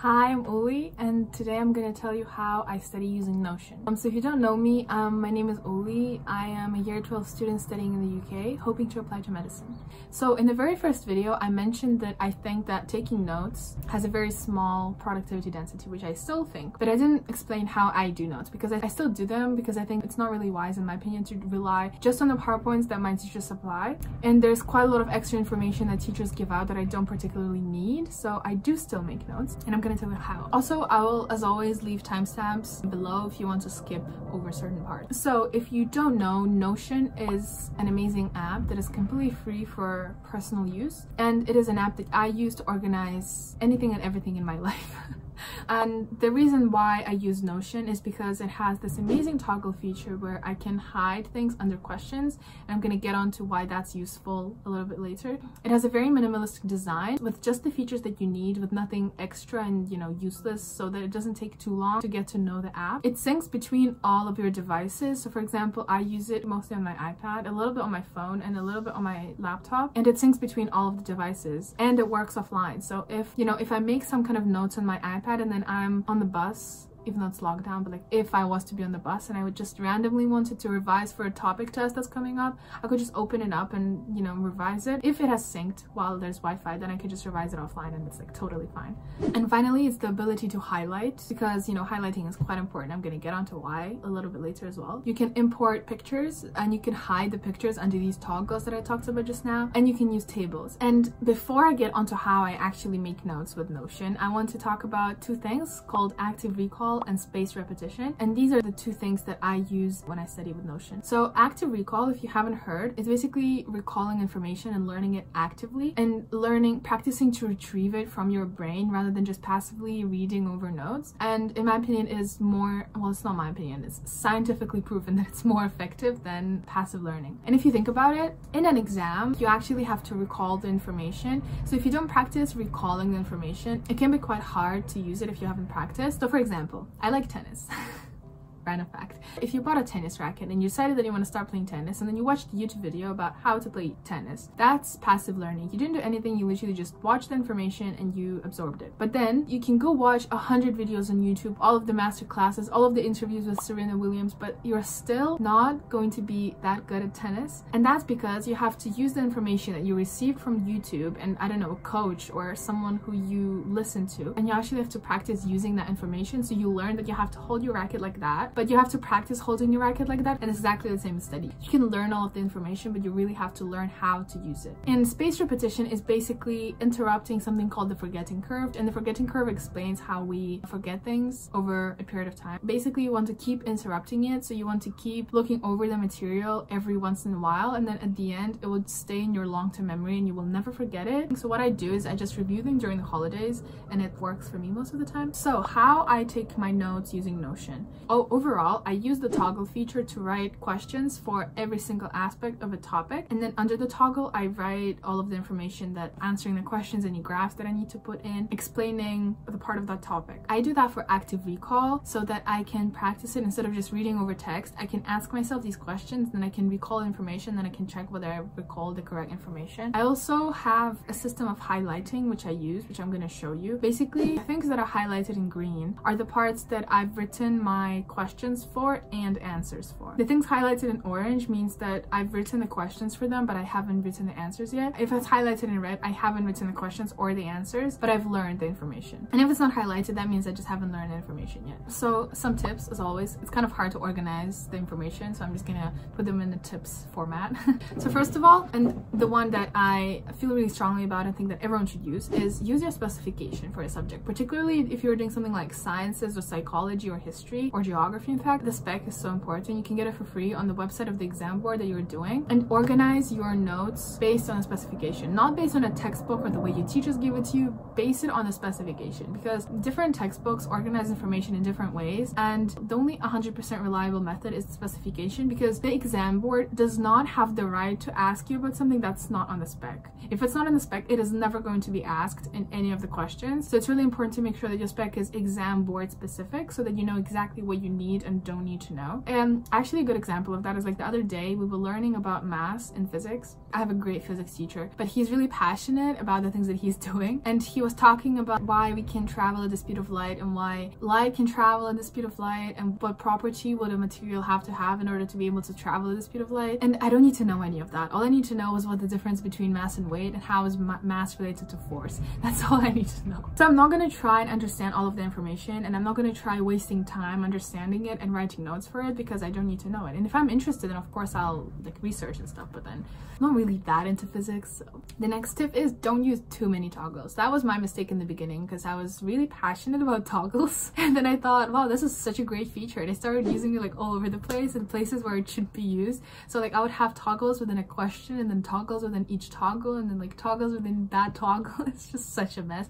Hi, I'm Ulli, and today I'm going to tell you how I study using Notion. Um, so if you don't know me, um, my name is Ulli. I am a year 12 student studying in the UK, hoping to apply to medicine. So in the very first video, I mentioned that I think that taking notes has a very small productivity density, which I still think, but I didn't explain how I do notes because I, I still do them because I think it's not really wise, in my opinion, to rely just on the PowerPoints that my teachers supply. And there's quite a lot of extra information that teachers give out that I don't particularly need, so I do still make notes, and I'm gonna tell you how. Also, I will, as always, leave timestamps below if you want to skip over certain parts. So if you don't know, Notion is an amazing app that is completely free for personal use, and it is an app that I use to organize anything and everything in my life. And the reason why I use Notion is because it has this amazing toggle feature where I can hide things under questions I'm gonna get on to why that's useful a little bit later. It has a very minimalistic design with just the features that you need with nothing extra and you know useless so that it doesn't take too long to get to know the app. It syncs between all of your devices so for example I use it mostly on my iPad, a little bit on my phone and a little bit on my laptop and it syncs between all of the devices and it works offline so if you know if I make some kind of notes on my iPad and then I'm on the bus even though it's locked down, but like if I was to be on the bus and I would just randomly wanted to revise for a topic test that's coming up, I could just open it up and, you know, revise it. If it has synced while there's Wi-Fi, then I could just revise it offline and it's like totally fine. And finally, it's the ability to highlight because, you know, highlighting is quite important. I'm gonna get onto why a little bit later as well. You can import pictures and you can hide the pictures under these toggles that I talked about just now, and you can use tables. And before I get onto how I actually make notes with Notion, I want to talk about two things called active recall recall and spaced repetition. And these are the two things that I use when I study with Notion. So active recall, if you haven't heard, is basically recalling information and learning it actively and learning, practicing to retrieve it from your brain rather than just passively reading over notes. And in my opinion is more, well, it's not my opinion, it's scientifically proven that it's more effective than passive learning. And if you think about it, in an exam, you actually have to recall the information. So if you don't practice recalling the information, it can be quite hard to use it if you haven't practiced. So for example, I like tennis. random fact. If you bought a tennis racket and you decided that you want to start playing tennis and then you watched a YouTube video about how to play tennis, that's passive learning. You didn't do anything, you literally just watched the information and you absorbed it. But then you can go watch a hundred videos on YouTube, all of the master classes, all of the interviews with Serena Williams, but you're still not going to be that good at tennis. And that's because you have to use the information that you received from YouTube and I don't know, a coach or someone who you listen to, and you actually have to practice using that information. So you learn that you have to hold your racket like that but you have to practice holding your racket like that and it's exactly the same study. You can learn all of the information but you really have to learn how to use it. And spaced repetition is basically interrupting something called the forgetting curve and the forgetting curve explains how we forget things over a period of time. Basically you want to keep interrupting it so you want to keep looking over the material every once in a while and then at the end it would stay in your long-term memory and you will never forget it. So what I do is I just review them during the holidays and it works for me most of the time. So how I take my notes using Notion. Oh, over overall, I use the toggle feature to write questions for every single aspect of a topic. And then under the toggle, I write all of the information that answering the questions, any graphs that I need to put in, explaining the part of that topic. I do that for active recall so that I can practice it instead of just reading over text. I can ask myself these questions, then I can recall information, then I can check whether I recall the correct information. I also have a system of highlighting, which I use, which I'm going to show you. Basically, things that are highlighted in green are the parts that I've written my questions questions for and answers for. The things highlighted in orange means that I've written the questions for them, but I haven't written the answers yet. If it's highlighted in red, I haven't written the questions or the answers, but I've learned the information. And if it's not highlighted, that means I just haven't learned the information yet. So some tips, as always, it's kind of hard to organize the information, so I'm just gonna put them in the tips format. so first of all, and the one that I feel really strongly about and think that everyone should use is use your specification for a subject, particularly if you're doing something like sciences or psychology or history or geography in fact, the spec is so important. You can get it for free on the website of the exam board that you're doing. And organize your notes based on a specification, not based on a textbook or the way your teachers give it to you, base it on the specification. Because different textbooks organize information in different ways. And the only 100% reliable method is the specification. Because the exam board does not have the right to ask you about something that's not on the spec. If it's not in the spec, it is never going to be asked in any of the questions. So it's really important to make sure that your spec is exam board specific so that you know exactly what you need need and don't need to know. And actually a good example of that is like the other day we were learning about mass in physics I have a great physics teacher, but he's really passionate about the things that he's doing. And he was talking about why we can travel at the speed of light and why light can travel at the speed of light and what property would a material have to have in order to be able to travel at the speed of light. And I don't need to know any of that. All I need to know is what the difference between mass and weight and how is ma mass related to force. That's all I need to know. So I'm not going to try and understand all of the information and I'm not going to try wasting time understanding it and writing notes for it because I don't need to know it. And if I'm interested, then of course I'll like research and stuff, but then I'm not really that into physics. So the next tip is don't use too many toggles. That was my mistake in the beginning because I was really passionate about toggles. And then I thought, wow, this is such a great feature. And I started using it like all over the place in places where it should be used. So like I would have toggles within a question and then toggles within each toggle and then like toggles within that toggle. it's just such a mess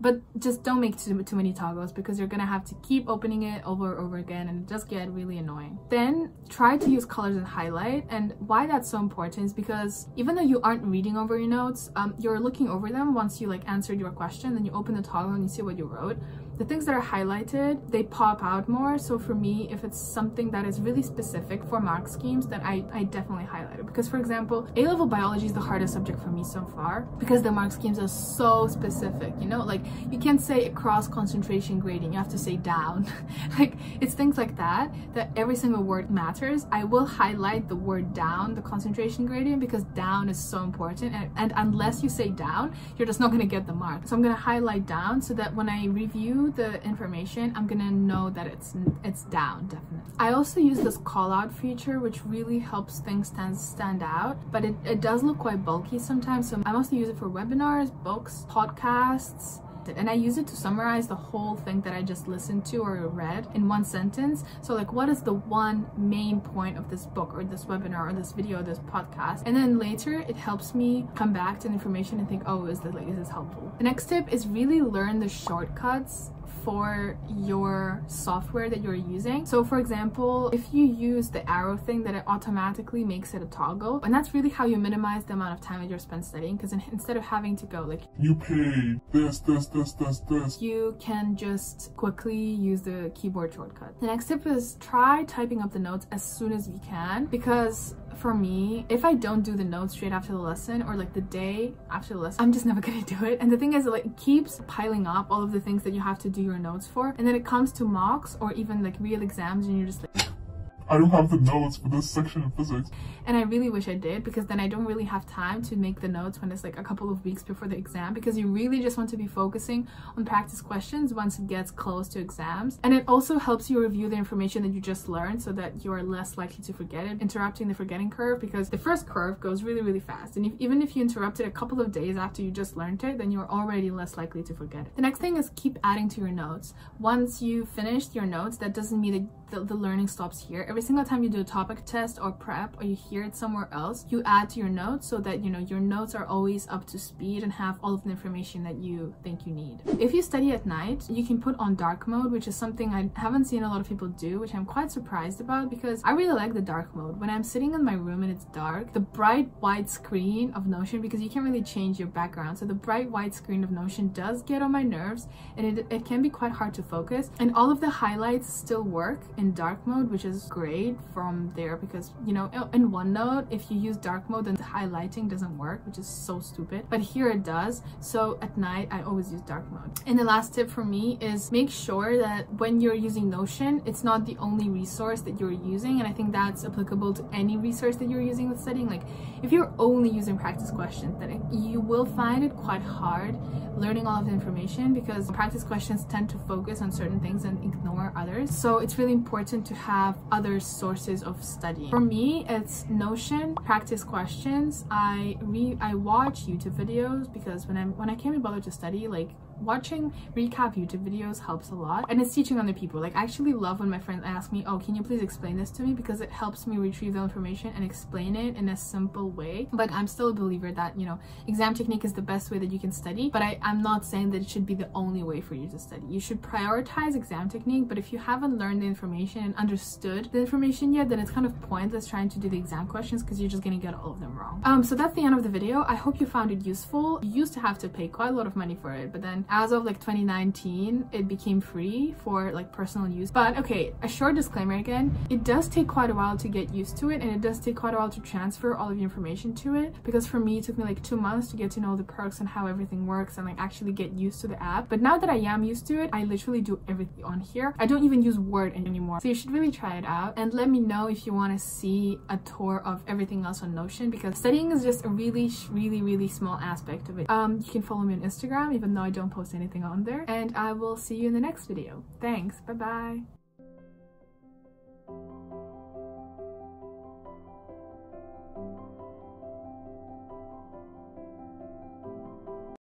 but just don't make too, too many toggles because you're gonna have to keep opening it over and over again and it just get really annoying. Then try to use colors and highlight and why that's so important is because even though you aren't reading over your notes, um, you're looking over them once you like answered your question, then you open the toggle and you see what you wrote the things that are highlighted they pop out more. So for me if it's something that is really specific for mark schemes then I, I definitely highlight it. Because for example A-level biology is the hardest subject for me so far because the mark schemes are so specific you know? Like you can't say across concentration gradient you have to say down. Like it's things like that that every single word matters. I will highlight the word down the concentration gradient because down is so important. And, and unless you say down you're just not going to get the mark. So I'm going to highlight down so that when I review the information, I'm gonna know that it's it's down, definitely. I also use this call out feature, which really helps things stand, stand out, but it, it does look quite bulky sometimes. So I mostly use it for webinars, books, podcasts, and I use it to summarize the whole thing that I just listened to or read in one sentence. So like what is the one main point of this book or this webinar or this video or this podcast? And then later it helps me come back to the information and think, oh, is this like is this helpful? The next tip is really learn the shortcuts for your software that you're using. So for example, if you use the arrow thing that it automatically makes it a toggle and that's really how you minimize the amount of time that you're spent studying because instead of having to go like you pay this, this, this, this, this, you can just quickly use the keyboard shortcut. The next tip is try typing up the notes as soon as you can because for me, if I don't do the notes straight after the lesson or like the day after the lesson, I'm just never gonna do it. And the thing is, like, keeps piling up all of the things that you have to do your notes for. And then it comes to mocks or even like real exams and you're just like, I don't have the notes for this section of physics. And I really wish I did because then I don't really have time to make the notes when it's like a couple of weeks before the exam because you really just want to be focusing on practice questions once it gets close to exams. And it also helps you review the information that you just learned so that you're less likely to forget it, interrupting the forgetting curve because the first curve goes really, really fast. And if, even if you interrupt it a couple of days after you just learned it, then you're already less likely to forget it. The next thing is keep adding to your notes. Once you finished your notes, that doesn't mean that the, the learning stops here. Every single time you do a topic test or prep or you hear it somewhere else, you add to your notes so that you know your notes are always up to speed and have all of the information that you think you need. If you study at night, you can put on dark mode, which is something I haven't seen a lot of people do, which I'm quite surprised about because I really like the dark mode. When I'm sitting in my room and it's dark, the bright white screen of Notion, because you can't really change your background, so the bright white screen of Notion does get on my nerves and it, it can be quite hard to focus and all of the highlights still work in dark mode, which is great from there because, you know, in OneNote, if you use dark mode, then the highlighting doesn't work, which is so stupid. But here it does. So at night, I always use dark mode. And the last tip for me is make sure that when you're using Notion, it's not the only resource that you're using. And I think that's applicable to any resource that you're using with studying. Like if you're only using practice questions, then you will find it quite hard learning all of the information because practice questions tend to focus on certain things and ignore others. So it's really important to have other sources of studying. For me, it's Notion, practice questions. I re I watch YouTube videos because when I'm when I can't be bothered to study, like watching recap YouTube videos helps a lot and it's teaching other people. Like I actually love when my friends ask me, oh, can you please explain this to me? Because it helps me retrieve the information and explain it in a simple way. But I'm still a believer that, you know, exam technique is the best way that you can study. But I, I'm not saying that it should be the only way for you to study. You should prioritize exam technique. But if you haven't learned the information and understood the information yet, then it's kind of pointless trying to do the exam questions because you're just gonna get all of them wrong. Um, so that's the end of the video. I hope you found it useful. You used to have to pay quite a lot of money for it, but then as of like 2019, it became free for like personal use. But okay, a short disclaimer again, it does take quite a while to get used to it and it does take quite a while to transfer all of your information to it because for me, it took me like two months to get to know the perks and how everything works and like actually get used to the app. But now that I am used to it, I literally do everything on here. I don't even use Word anymore. So you should really try it out and let me know if you want to see a tour of everything else on Notion because studying is just a really, really, really small aspect of it. Um, you can follow me on Instagram even though I don't post anything on there and I will see you in the next video. Thanks. Bye bye.